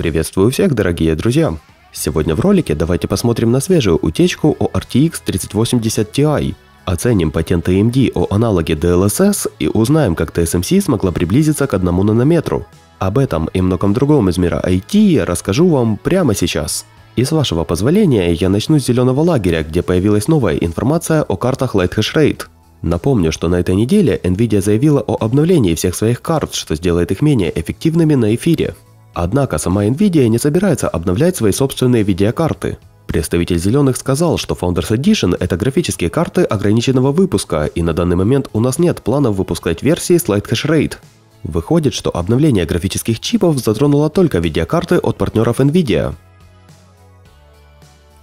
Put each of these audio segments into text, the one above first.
Приветствую всех, дорогие друзья! Сегодня в ролике давайте посмотрим на свежую утечку о RTX 3080 Ti, оценим патент AMD о аналоге DLSS и узнаем, как TSMC смогла приблизиться к одному нанометру. Об этом и многом другом из мира IT я расскажу вам прямо сейчас. И с вашего позволения я начну с зеленого лагеря, где появилась новая информация о картах Light Hash Rate. Напомню, что на этой неделе Nvidia заявила о обновлении всех своих карт, что сделает их менее эффективными на эфире. Однако сама Nvidia не собирается обновлять свои собственные видеокарты. Представитель зеленых сказал, что Founders Edition – это графические карты ограниченного выпуска, и на данный момент у нас нет планов выпускать версии с Light Hash Rate. Выходит, что обновление графических чипов затронуло только видеокарты от партнеров Nvidia.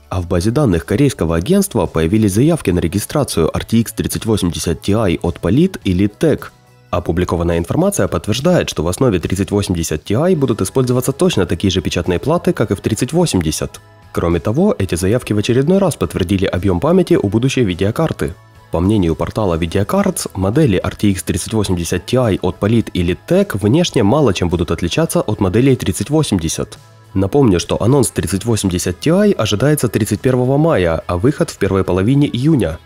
А в базе данных корейского агентства появились заявки на регистрацию RTX 3080 Ti от Polit и LeadTech – Опубликованная информация подтверждает, что в основе 3080 Ti будут использоваться точно такие же печатные платы, как и в 3080. Кроме того, эти заявки в очередной раз подтвердили объем памяти у будущей видеокарты. По мнению портала Videocards, модели RTX 3080 Ti от Polit и Litec внешне мало чем будут отличаться от моделей 3080. Напомню, что анонс 3080 Ti ожидается 31 мая, а выход в первой половине июня.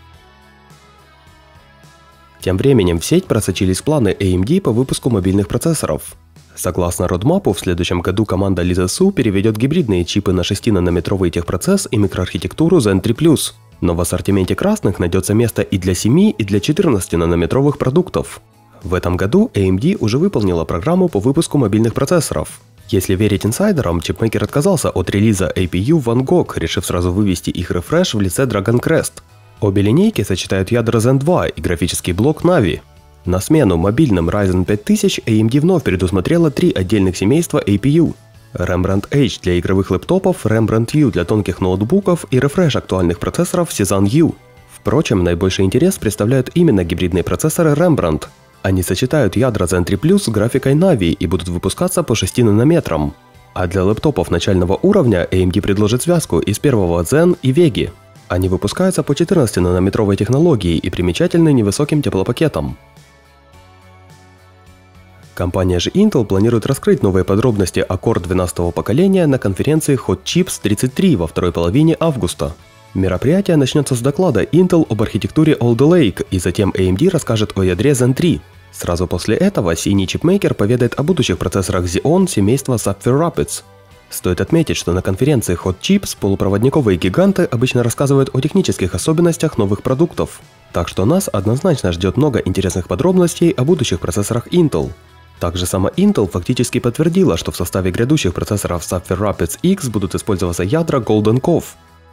Тем временем в сеть просочились планы AMD по выпуску мобильных процессоров. Согласно родмапу, в следующем году команда Liza переведет гибридные чипы на 6-нанометровый техпроцесс и микроархитектуру Zen 3+. Но в ассортименте красных найдется место и для 7, и для 14-нанометровых продуктов. В этом году AMD уже выполнила программу по выпуску мобильных процессоров. Если верить инсайдерам, чипмейкер отказался от релиза APU Van Gogh, решив сразу вывести их рефреш в лице Dragon Crest – Обе линейки сочетают ядра Zen 2 и графический блок Navi. На смену мобильным Ryzen 5000 AMD вновь предусмотрела три отдельных семейства APU. Rembrandt H для игровых лэптопов, Rembrandt U для тонких ноутбуков и рефреш актуальных процессоров Cezanne U. Впрочем, наибольший интерес представляют именно гибридные процессоры Rembrandt. Они сочетают ядра Zen 3 Plus с графикой Navi и будут выпускаться по 6 нанометрам. А для лэптопов начального уровня AMD предложит связку из первого Zen и Vega. Они выпускаются по 14-нанометровой технологии и примечательны невысоким теплопакетом. Компания же Intel планирует раскрыть новые подробности о Core 12 поколения на конференции Hot Chips 33 во второй половине августа. Мероприятие начнется с доклада Intel об архитектуре Alder Lake, и затем AMD расскажет о ядре Zen 3. Сразу после этого синий чипмейкер поведает о будущих процессорах Xeon семейства Sapphire Rapids – Стоит отметить, что на конференции Hot Chips полупроводниковые гиганты обычно рассказывают о технических особенностях новых продуктов. Так что нас однозначно ждет много интересных подробностей о будущих процессорах Intel. Также сама Intel фактически подтвердила, что в составе грядущих процессоров Sapphire Rapids X будут использоваться ядра Golden Cove.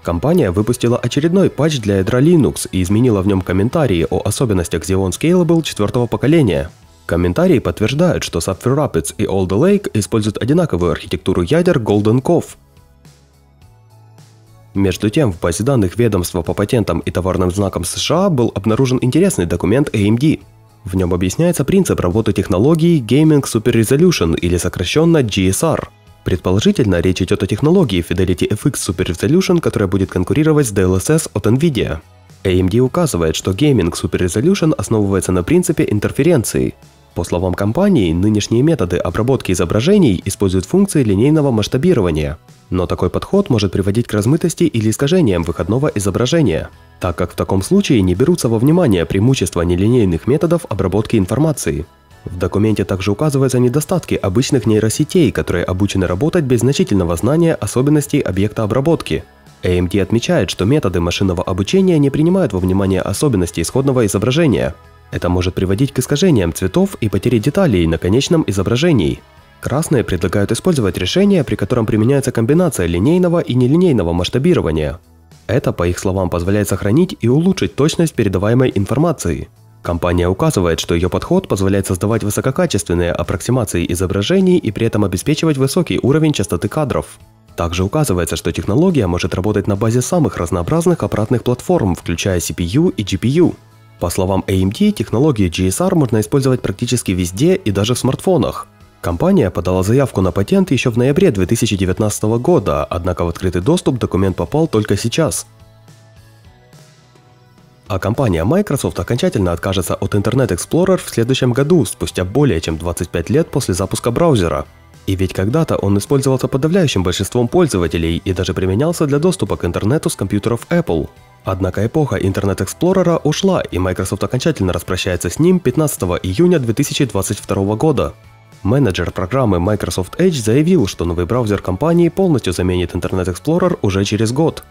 Компания выпустила очередной патч для ядра Linux и изменила в нем комментарии о особенностях Xeon Scalable четвертого поколения. Комментарии подтверждают, что Sapphire Rapids и Alder Lake используют одинаковую архитектуру ядер Golden Cove. Между тем, в базе данных ведомства по патентам и товарным знакам США был обнаружен интересный документ AMD. В нем объясняется принцип работы технологии Gaming Super Resolution или сокращенно GSR. Предположительно, речь идет о технологии Fidelity FX Super Resolution, которая будет конкурировать с DLSS от NVIDIA. AMD указывает, что Gaming Super Resolution основывается на принципе интерференции. По словам компании, нынешние методы обработки изображений используют функции линейного масштабирования. Но такой подход может приводить к размытости или искажениям выходного изображения, так как в таком случае не берутся во внимание преимущества нелинейных методов обработки информации. В документе также указываются недостатки обычных нейросетей, которые обучены работать без значительного знания особенностей объекта обработки. AMD отмечает, что методы машинного обучения не принимают во внимание особенности исходного изображения, это может приводить к искажениям цветов и потере деталей на конечном изображении. Красные предлагают использовать решение, при котором применяется комбинация линейного и нелинейного масштабирования. Это, по их словам, позволяет сохранить и улучшить точность передаваемой информации. Компания указывает, что ее подход позволяет создавать высококачественные аппроксимации изображений и при этом обеспечивать высокий уровень частоты кадров. Также указывается, что технология может работать на базе самых разнообразных аппаратных платформ, включая CPU и GPU. По словам AMD, технологию GSR можно использовать практически везде и даже в смартфонах. Компания подала заявку на патент еще в ноябре 2019 года, однако в открытый доступ документ попал только сейчас. А компания Microsoft окончательно откажется от Internet Explorer в следующем году, спустя более чем 25 лет после запуска браузера. И ведь когда-то он использовался подавляющим большинством пользователей и даже применялся для доступа к интернету с компьютеров Apple. Однако эпоха Explorer ушла, и Microsoft окончательно распрощается с ним 15 июня 2022 года. Менеджер программы Microsoft Edge заявил, что новый браузер компании полностью заменит Internet Explorer уже через год.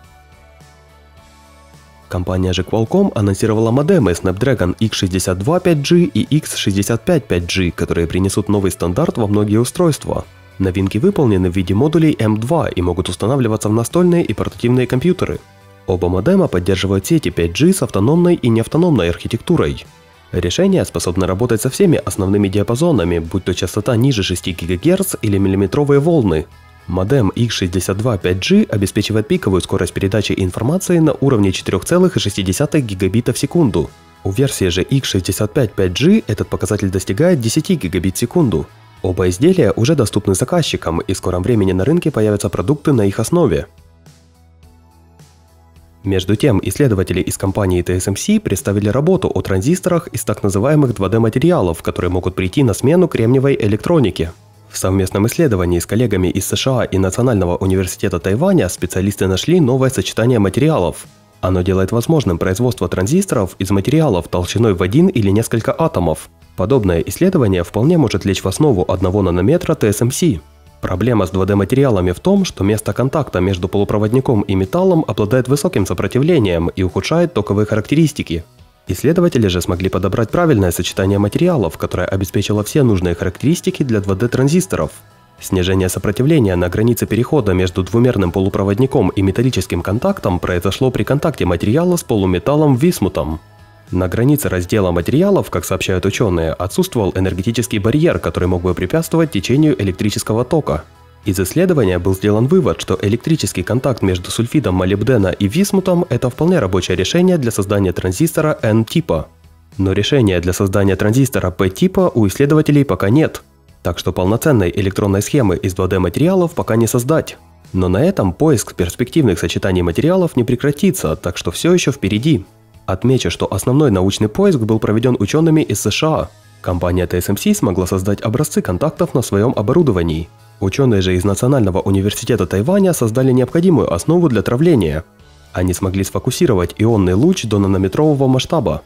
Компания же Qualcomm анонсировала модемы Snapdragon X62 5G и X65 5G, которые принесут новый стандарт во многие устройства. Новинки выполнены в виде модулей M2 и могут устанавливаться в настольные и портативные компьютеры. Оба модема поддерживают сети 5G с автономной и неавтономной архитектурой. Решение способно работать со всеми основными диапазонами, будь то частота ниже 6 ГГц или миллиметровые волны, Модем X62 5G обеспечивает пиковую скорость передачи информации на уровне 4,6 гигабита в секунду. У версии же X65 5G этот показатель достигает 10 гигабит в секунду. Оба изделия уже доступны заказчикам, и в скором времени на рынке появятся продукты на их основе. Между тем, исследователи из компании TSMC представили работу о транзисторах из так называемых 2D-материалов, которые могут прийти на смену кремниевой электронике. В совместном исследовании с коллегами из США и Национального университета Тайваня специалисты нашли новое сочетание материалов. Оно делает возможным производство транзисторов из материалов толщиной в один или несколько атомов. Подобное исследование вполне может лечь в основу 1 нанометра TSMC. Проблема с 2D-материалами в том, что место контакта между полупроводником и металлом обладает высоким сопротивлением и ухудшает токовые характеристики. Исследователи же смогли подобрать правильное сочетание материалов, которое обеспечило все нужные характеристики для 2D-транзисторов. Снижение сопротивления на границе перехода между двумерным полупроводником и металлическим контактом произошло при контакте материала с полуметаллом-висмутом. На границе раздела материалов, как сообщают ученые, отсутствовал энергетический барьер, который мог бы препятствовать течению электрического тока. Из исследования был сделан вывод, что электрический контакт между сульфидом молибдена и висмутом – это вполне рабочее решение для создания транзистора N-типа. Но решения для создания транзистора P-типа у исследователей пока нет. Так что полноценной электронной схемы из 2D материалов пока не создать. Но на этом поиск перспективных сочетаний материалов не прекратится, так что все еще впереди. Отмечу, что основной научный поиск был проведен учеными из США. Компания TSMC смогла создать образцы контактов на своем оборудовании – Ученые же из Национального университета Тайваня создали необходимую основу для травления. Они смогли сфокусировать ионный луч до нанометрового масштаба.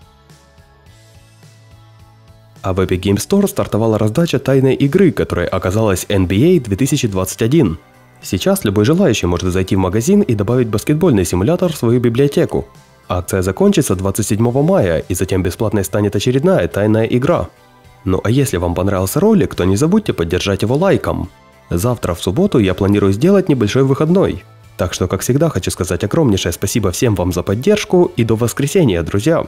А в Epic Game Store стартовала раздача тайной игры, которая оказалась NBA 2021. Сейчас любой желающий может зайти в магазин и добавить баскетбольный симулятор в свою библиотеку. Акция закончится 27 мая, и затем бесплатной станет очередная тайная игра. Ну а если вам понравился ролик, то не забудьте поддержать его лайком. Завтра, в субботу, я планирую сделать небольшой выходной. Так что, как всегда, хочу сказать огромнейшее спасибо всем вам за поддержку и до воскресенья, друзья!